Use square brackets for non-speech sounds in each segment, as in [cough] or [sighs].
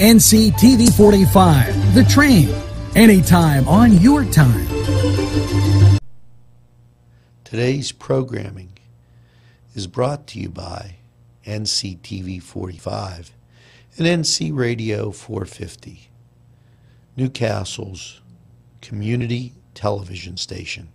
NCTV 45, The Train, anytime on your time. Today's programming is brought to you by NCTV 45 and NC Radio 450, Newcastle's community television station.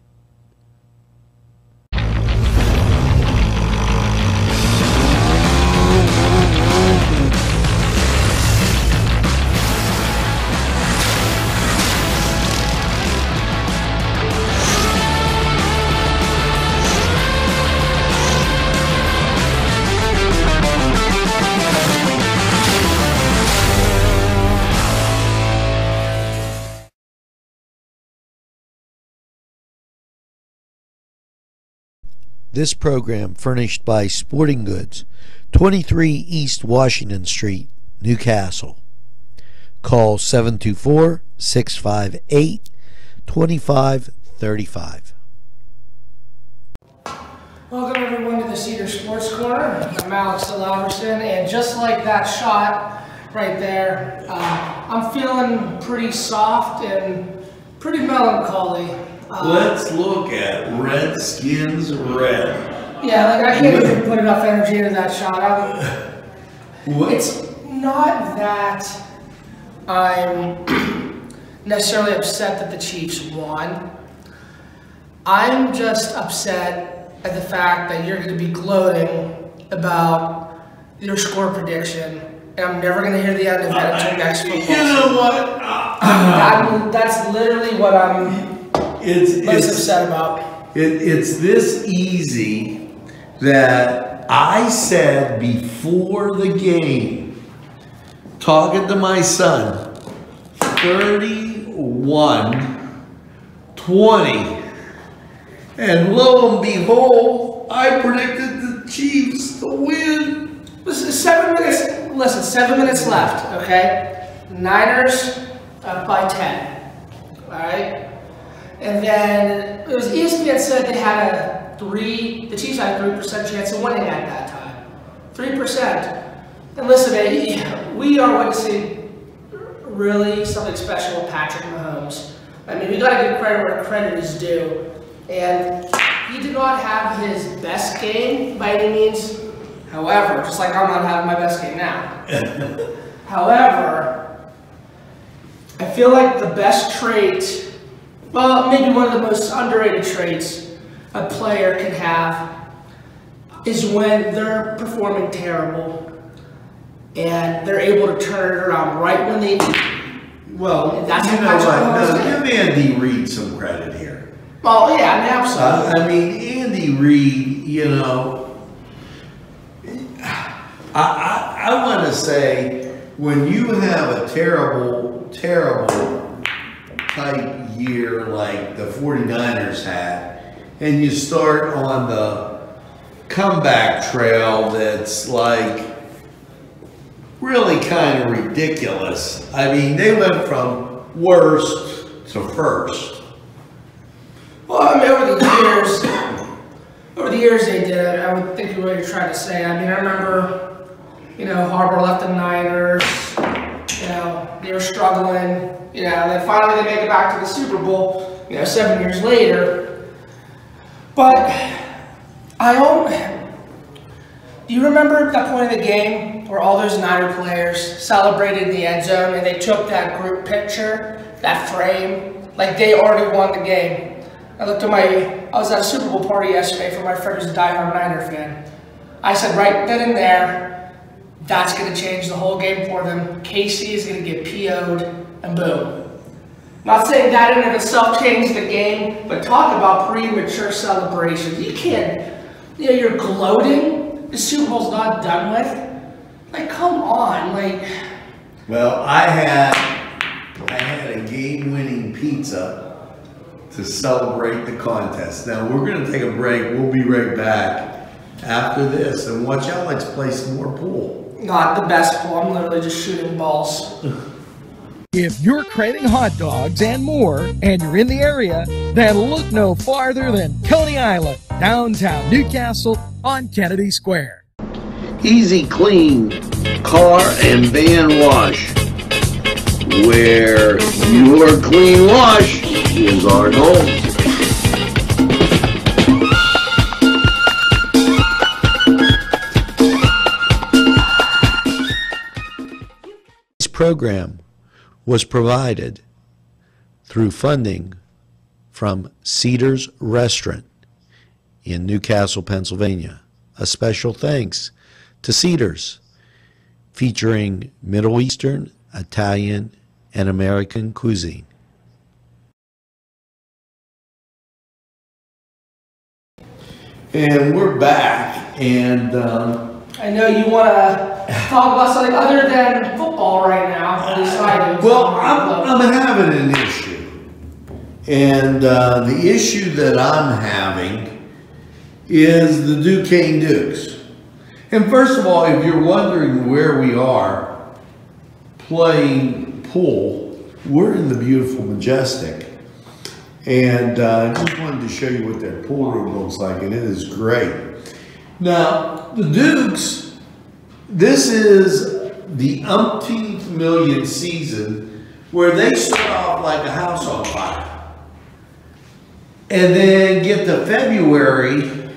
This program furnished by Sporting Goods, 23 East Washington Street, Newcastle. Call 724 658 2535. Welcome everyone to the Cedars Sports Corner. I'm Alex DeLaverson, and just like that shot right there, uh, I'm feeling pretty soft and pretty melancholy. Uh, Let's look at Redskins red. yeah, like I can't even put enough energy into that shot. I'm, [laughs] What? it's not that I'm [clears throat] necessarily upset that the Chiefs won. I'm just upset at the fact that you're going to be gloating about your score prediction, and I'm never going to hear the end of that until next football you know what? That- that's literally what I'm It's most it's upset about. it, it's this easy that I said before the game, talking to my son, 31 20. And lo and behold, I predicted the Chiefs to win. Listen, seven minutes. Listen, seven minutes left. Okay, Niners up by ten. All right, and then it was ESPN said they had a three. The Chiefs had a three percent chance of winning at that time. Three percent. And listen, man, we are witnessing really something special with Patrick Mahomes. I mean, we got to give credit where credit is due. And he did not have his best game by any means. However, just like I'm not having my best game now. [laughs] However, I feel like the best trait, well, maybe one of the most underrated traits a player can have is when they're performing terrible and they're able to turn it around right when they Well, That's you know what? No, give Andy Reid some credit here. Well, yeah, I mean, absolutely. Uh, I mean, Andy Reid, you know, I, I, I want to say when you have a terrible, terrible type year like the 49ers had, and you start on the comeback trail that's like really kind of ridiculous. I mean, they went from worst to first. Well, I mean, over the years, over the years they did it. I would think what you're trying to say. I mean, I remember, you know, Harbaugh left the Niners. You know, they were struggling. You know, and then finally they make it back to the Super Bowl. You know, seven years later. But I don't. Do you remember that point in the game where all those Niner players celebrated in the end zone and they took that group picture, that frame, like they already won the game? I looked at my, I was at a Super Bowl party yesterday for my friend who's a diehard Niner fan. I said right then and there, that's going to change the whole game for them. KC is going to get PO'd and boom. Not saying that in and of itself changed the game, but talk about premature celebrations. You can't, you know, you're gloating. The Super Bowl's not done with. Like, come on, like, Well, I had I had a game-winning pizza to celebrate the contest. Now we're gonna take a break. We'll be right back after this, and watch out. Let's play some more pool. not the best pool. I'm literally just shooting balls. [laughs] If you're craving hot dogs and more, and you're in the area, then look no farther than Coney Island, downtown Newcastle on Kennedy Square. Easy Clean Car and Van Wash. where your clean wash is our goal. This program was provided through funding from Cedars Restaurant in Newcastle, Pennsylvania. A special thanks to Cedars, featuring Middle Eastern, Italian, and American cuisine. And we're back, and um, I know you want to talk about something other than right now. At least I well, I'm, I'm having an issue. And uh, the issue that I'm having is the Duquesne Dukes. And first of all, if you're wondering where we are playing pool, we're in the beautiful Majestic. And uh, I just wanted to show you what that pool room looks like, and it is great. Now, the Dukes, this is the umpteenth million season where they start off like a house on fire. And then get to February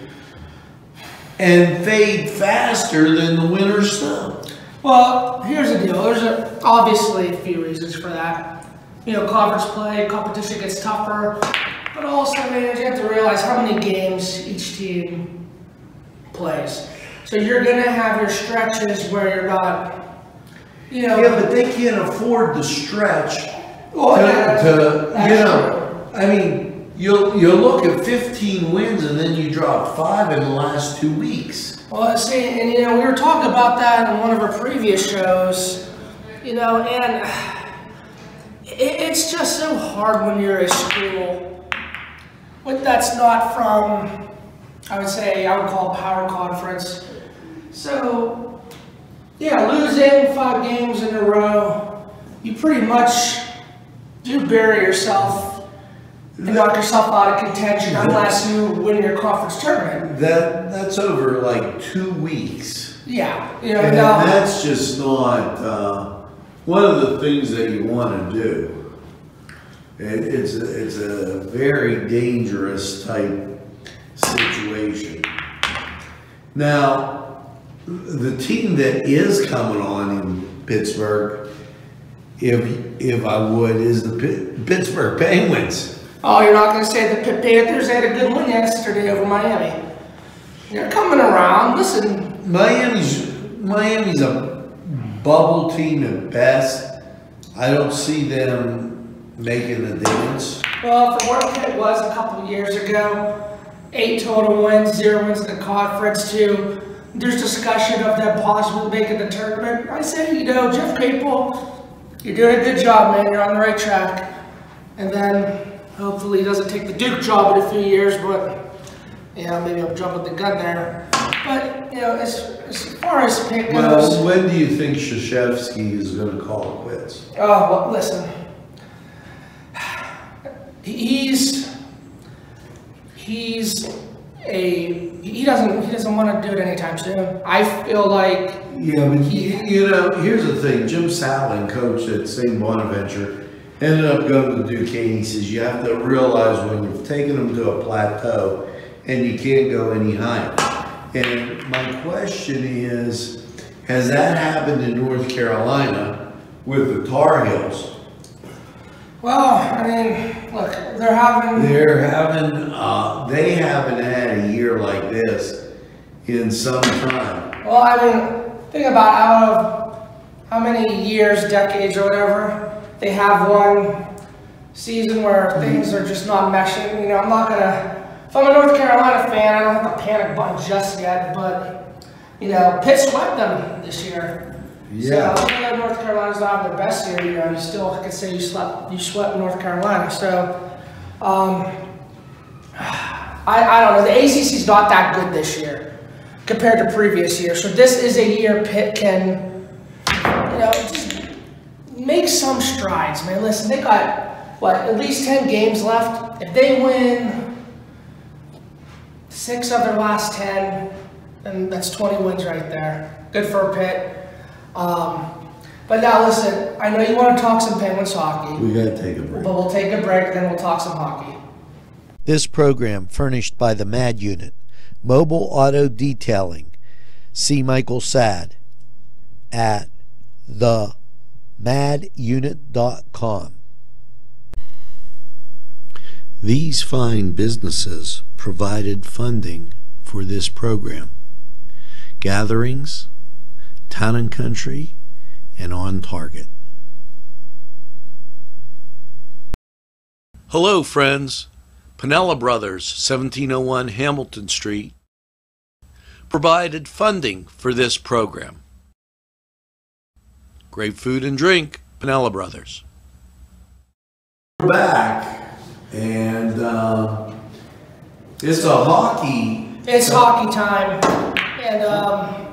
and fade faster than the winter snow. Well, here's the deal. There's a, obviously a few reasons for that. You know, conference play, competition gets tougher, but also, man, you have to realize how many games each team plays. So you're gonna have your stretches where you're not, you know. Yeah, but they can't afford to stretch Well, to, yeah, to that's you know, I mean, you'll, you'll look at fifteen wins and then you drop five in the last two weeks. Well, see, and you know, we were talking about that in one of our previous shows, you know, and [sighs] it, it's just so hard when you're a school with that's not from, I would say, I would call power conference. So, yeah, losing five games in a row, you pretty much do bury yourself and knock yourself out of contention unless you win your conference tournament. That, that's over like two weeks. Yeah, you know, And that's just not, uh, one of the things that you wanna do. It, it's, a- it's a very dangerous type situation. Now, the team that is coming on in Pittsburgh, if, if I would, is the Pi- Pittsburgh Penguins. oh, you're not going to say the Pitt Panthers had a good win yesterday over Miami. They're coming around. Listen, Miami's, Miami's a bubble team at best. I don't see them making a dance. well, for what Pitt was a couple of years ago, eight total wins, zero wins in the conference, too. There's discussion of them possibly making the tournament. I say, you know, Jeff Capel, you're doing a good job, man. You're on the right track. And then hopefully he doesn't take the Duke job in a few years, but yeah, maybe I'm jumping the gun there. But, you know, as, as far as goes. Well, when do you think Krzyzewski is gonna call it quits? Oh, well, listen. He's he's a he doesn't he doesn't want to do it anytime soon. I feel like Yeah, but you, you know, here's the thing, Jim Satalin, coach at St. Bonaventure, ended up going to Duquesne. He says, you have to realize when you've taken them to a plateau and you can't go any higher. And my question is, has that happened in North Carolina with the Tar Heels? Well, I mean, look, they're having They're having, uh, they haven't had a year like this in some time. well, I mean, think about out of how many years, decades, or whatever, they have one season where things are just not meshing. You know, I'm not gonna. If I'm a North Carolina fan, I don't have the panic button just yet, but you know, Pitt swept them this year. Yeah. So even though North Carolina's not their best year, you know, you still could say you swept you swept North Carolina. So, um, I I don't know. The ACC's not that good this year compared to previous years. So this is a year Pitt can, you know, just make some strides, man. Listen, they got what at least ten games left. If they win six of their last ten, then that's twenty wins right there. Good for Pitt. Um, But now listen, I know you want to talk some Penguins hockey, We gotta take a break. but we'll take a break, then we'll talk some hockey. This program furnished by the MAD Unit, Mobile Auto Detailing. See Michael Sad at themadunit.com. These fine businesses provided funding for this program. Gatherings, Town and Country, and On Target. Hello, friends. Pinella Brothers, 1701 Hamilton Street, provided funding for this program. Great food and drink, Pinella Brothers. We're back, and uh, it's a hockey. It's hockey time, and um,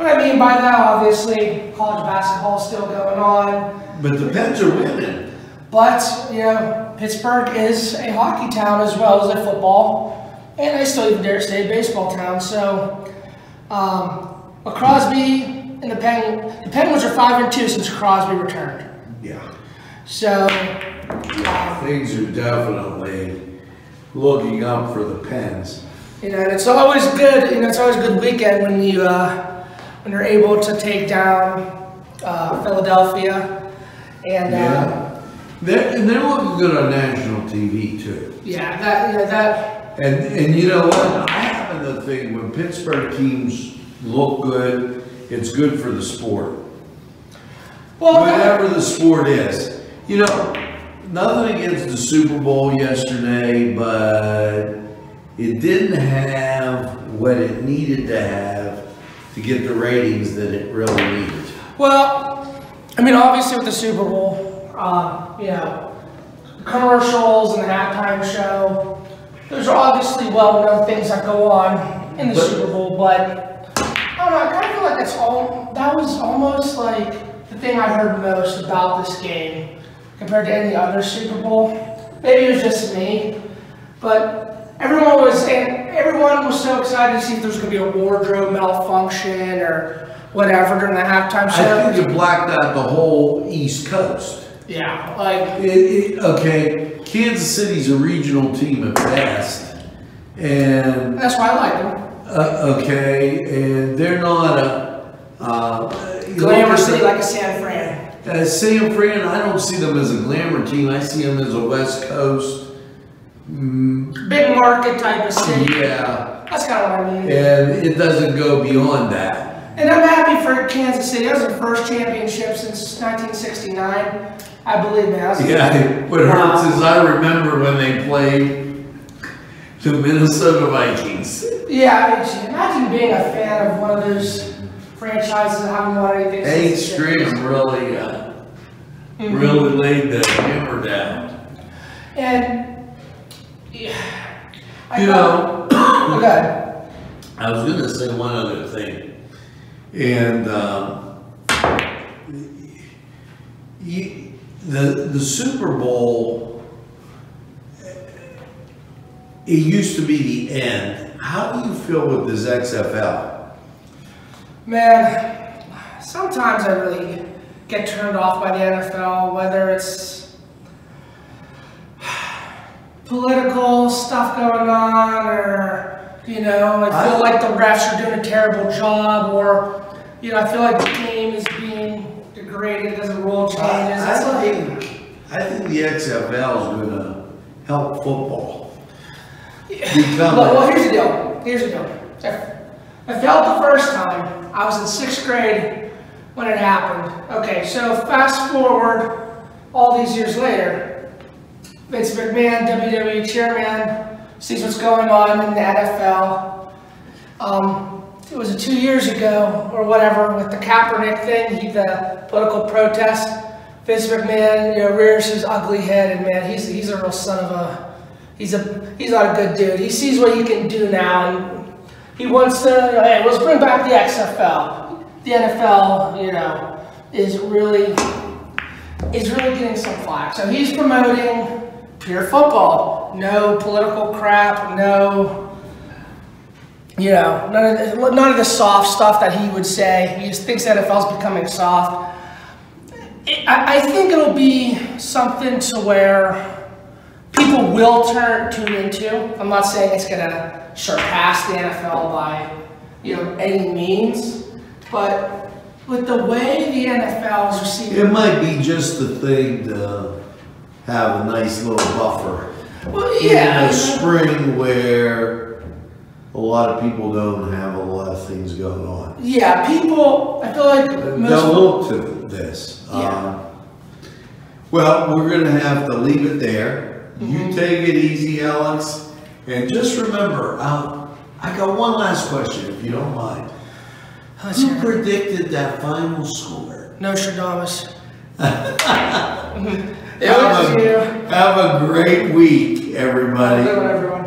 what I mean by that, obviously, college basketball is still going on, But the Pens are winning. but you know, Pittsburgh is a hockey town as well as a football, and I still even dare say a baseball town. So, um, but Crosby and the Penguins, the Penguins are five and two since Crosby returned. Yeah. So, uh, Things are definitely looking up for the Pens. You know, and it's always good. You know, it's always a good weekend when you uh, when you're able to take down uh, Philadelphia, and uh, Yeah. They're, and they're looking good on national TV too. yeah, that know that And, and you know what? I happen to think when Pittsburgh teams look good, it's good for the sport. well, Whatever the sport is. You know, nothing against the Super Bowl yesterday, but it didn't have what it needed to have to get the ratings that it really needed. well, I mean, obviously with the Super Bowl, um, you know, commercials and the halftime show. Those are obviously well-known things that go on in the But- Super Bowl, but I don't know. I kind of feel like that's all. That was almost like the thing I heard most about this game compared to any other Super Bowl. Maybe it was just me, but everyone was and everyone was so excited to see if there was going to be a wardrobe malfunction or whatever during the halftime show. I think it blacked out the whole East Coast. yeah, like It, it, okay, Kansas City's a regional team at best, and that's why I like them. uh, okay, and they're not a uh, you Glamour city like a San Fran. Uh, San Fran, I don't see them as a glamour team. I see them as a West Coast. Big market type of city. Yeah, That's kind of what I mean. and it doesn't go beyond that. And I'm happy for Kansas City. That was their first championship since 1969. I believe. That Yeah, what hurts is I remember when they played the Minnesota Vikings. Yeah, I mean, imagine being a fan of one of those franchises that haven't won anything. Hank since the Stram really, uh, really laid the hammer down. And I You know, okay. I was gonna say one other thing, and um, you, the the Super Bowl. It used to be the end. How do you feel with this XFL? Man, sometimes I really get turned off by the NFL, whether it's political stuff going on or, you know, I feel I- like the refs are doing a terrible job or, you know, I feel like the game is being degraded because of rule changes. I, I think I think the XFL is gonna help football. Become well, here's the deal. Here's the deal. I, I felt the first time. I was in sixth grade when it happened. Okay, so fast forward all these years later. Vince McMahon, WWE chairman, sees what's going on in the NFL. Um, it was two years ago or whatever with the Kaepernick thing, he, the political protest. Vince McMahon, you know, rears his ugly head, and man, he's he's a real son of a he's a he's not a good dude. He sees what he can do now, he wants to. Hey, let's bring back the XFL. The NFL, you know, is really is really getting some flack. So he's promoting pure football, no political crap, no, you know, none of the, none of the soft stuff that he would say. He just thinks the NFL's becoming soft. I, I think it'll be something to where people will turn tune into. I'm not saying it's gonna surpass the NFL by you know any means, but with the way the NFL is receiving, It might be just the thing to have a nice little buffer. well, In yeah, the spring where a lot of people don't have a lot of things going on. yeah. People, I feel like. They'll look to this. Yeah. Um, Well, we're gonna have to leave it there. You Mm-hmm. take it easy, Alex, and just remember, uh, I got one last question, if you don't mind. Let's Who predicted that final score? Nostradamus. [laughs] [laughs] Have a, have a great week, everybody. Good one, everyone.